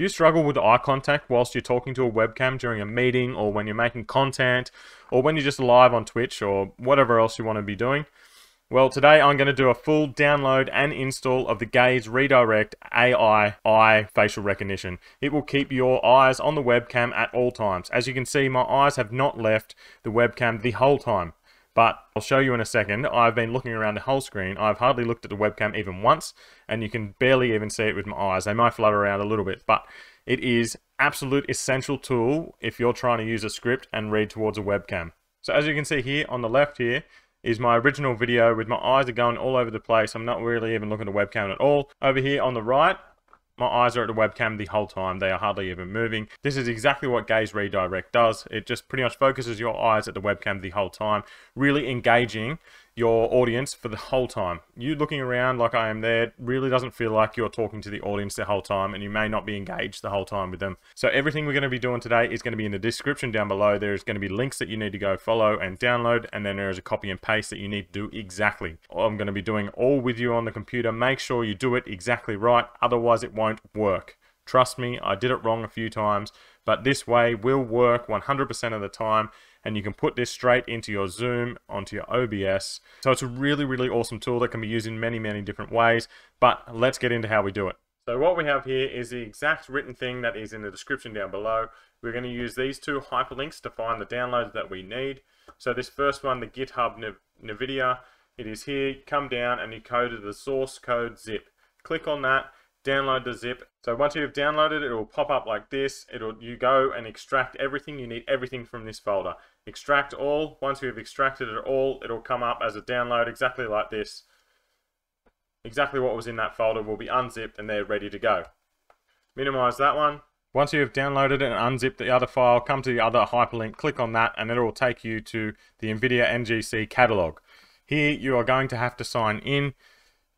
Do you struggle with eye contact whilst you're talking to a webcam during a meeting or when you're making content or when you're just live on Twitch or whatever else you want to be doing? Well, today I'm going to do a full download and install of the Gaze Redirect AI eye facial recognition. It will keep your eyes on the webcam at all times. As you can see, my eyes have not left the webcam the whole time. But I'll show you in a second. I've been looking around the whole screen. I've hardly looked at the webcam even once, and you can barely even see it with my eyes. They might flutter around a little bit, but it is absolute essential tool if you're trying to use a script and read towards a webcam. So as you can see here on the left here, is my original video with my eyes are going all over the place. I'm not really even looking at the webcam at all. Over here on the right, my eyes are at the webcam the whole time. They are hardly even moving. This is exactly what Gaze Redirect does. It just pretty much focuses your eyes at the webcam the whole time, really engaging your audience for the whole time. You looking around like I am there really doesn't feel like you're talking to the audience the whole time and you may not be engaged the whole time with them. So everything we're going to be doing today is going to be in the description down below. There's going to be links that you need to go follow and download and then there's a copy and paste that you need to do exactly. I'm going to be doing all with you on the computer. Make sure you do it exactly right, otherwise it won't work. Trust me, I did it wrong a few times, but this way will work 100% of the time and you can put this straight into your Zoom, onto your OBS. So it's a really, really awesome tool that can be used in many, many different ways, but let's get into how we do it. So what we have here is the exact written thing that is in the description down below. We're going to use these two hyperlinks to find the downloads that we need. So this first one, the GitHub NVIDIA, it is here. Come down and you code the source code zip. Click on that download the zip. So once you've downloaded it, it will pop up like this. It'll You go and extract everything. You need everything from this folder. Extract all. Once you've extracted it all, it'll come up as a download exactly like this. Exactly what was in that folder will be unzipped and they're ready to go. Minimize that one. Once you have downloaded and unzipped the other file, come to the other hyperlink, click on that, and it will take you to the NVIDIA NGC catalog. Here you are going to have to sign in.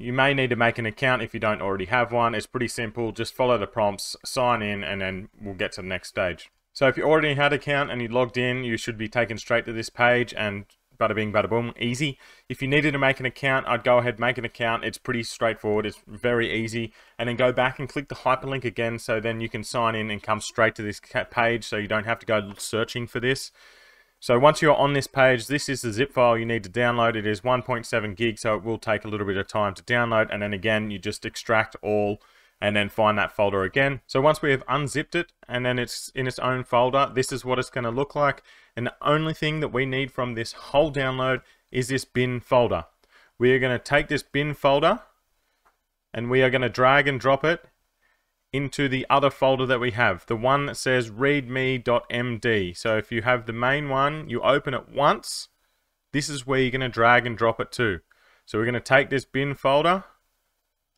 You may need to make an account if you don't already have one. It's pretty simple. Just follow the prompts, sign in, and then we'll get to the next stage. So if you already had an account and you logged in, you should be taken straight to this page and bada bing, bada boom, easy. If you needed to make an account, I'd go ahead, make an account. It's pretty straightforward. It's very easy. And then go back and click the hyperlink again so then you can sign in and come straight to this page so you don't have to go searching for this. So once you're on this page, this is the zip file you need to download. It is 1.7 gig, so it will take a little bit of time to download. And then again, you just extract all and then find that folder again. So once we have unzipped it and then it's in its own folder, this is what it's going to look like. And the only thing that we need from this whole download is this bin folder. We are going to take this bin folder and we are going to drag and drop it into the other folder that we have, the one that says readme.md. So if you have the main one, you open it once, this is where you're going to drag and drop it to. So we're going to take this bin folder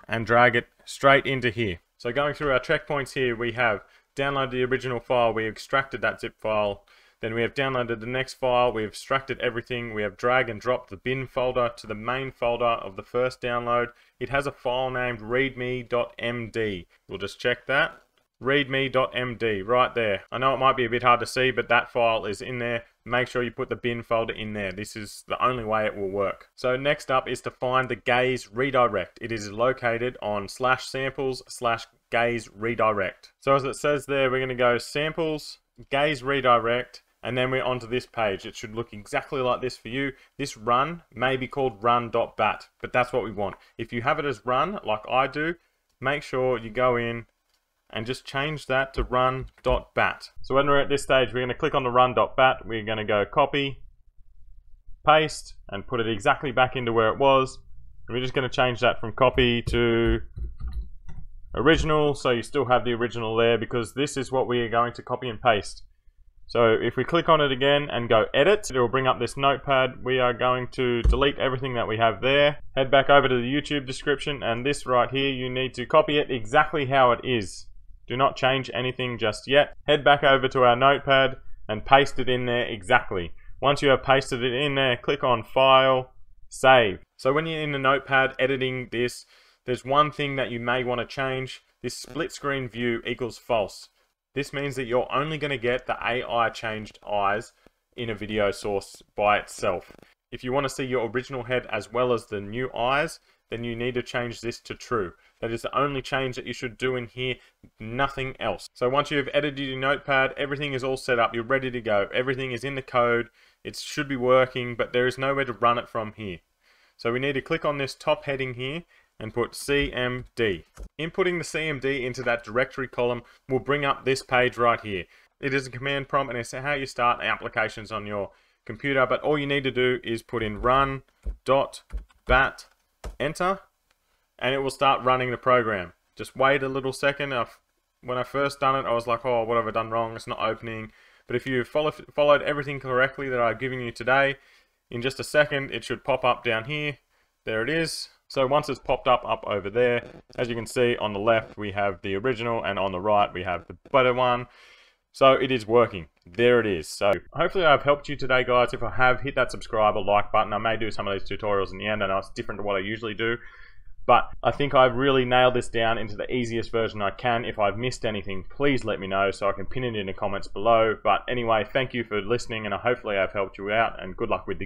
and drag it straight into here. So going through our checkpoints here, we have downloaded the original file, we extracted that zip file, then we have downloaded the next file, we have extracted everything, we have drag and dropped the bin folder to the main folder of the first download. It has a file named readme.md. We'll just check that. readme.md, right there. I know it might be a bit hard to see, but that file is in there. Make sure you put the bin folder in there. This is the only way it will work. So next up is to find the gaze redirect. It is located on slash samples slash gaze redirect. So as it says there, we're going to go samples, gaze redirect, and then we're onto this page. It should look exactly like this for you. This run may be called run.bat, but that's what we want. If you have it as run, like I do, make sure you go in and just change that to run.bat. So when we're at this stage, we're going to click on the run.bat. We're going to go copy, paste, and put it exactly back into where it was. And we're just going to change that from copy to original, so you still have the original there, because this is what we are going to copy and paste. So if we click on it again and go edit, it will bring up this notepad. We are going to delete everything that we have there. Head back over to the YouTube description and this right here, you need to copy it exactly how it is. Do not change anything just yet. Head back over to our notepad and paste it in there exactly. Once you have pasted it in there, click on File, Save. So when you're in the notepad editing this, there's one thing that you may want to change. This split screen view equals false. This means that you're only going to get the AI changed eyes in a video source by itself. If you want to see your original head as well as the new eyes, then you need to change this to true. That is the only change that you should do in here, nothing else. So once you've edited your notepad, everything is all set up, you're ready to go. Everything is in the code, it should be working, but there is nowhere to run it from here. So we need to click on this top heading here and put CMD. Inputting the CMD into that directory column will bring up this page right here. It is a command prompt and it's how you start applications on your computer, but all you need to do is put in run dot bat enter and it will start running the program. Just wait a little second. I've, when I first done it, I was like, oh, what have I done wrong? It's not opening. But if you follow, followed everything correctly that I've given you today, in just a second, it should pop up down here. There it is. So once it's popped up up over there, as you can see on the left, we have the original and on the right, we have the better one. So it is working. There it is. So hopefully I've helped you today, guys. If I have, hit that subscribe or like button. I may do some of these tutorials in the end. I know it's different to what I usually do. But I think I've really nailed this down into the easiest version I can. If I've missed anything, please let me know so I can pin it in the comments below. But anyway, thank you for listening and hopefully I've helped you out and good luck with the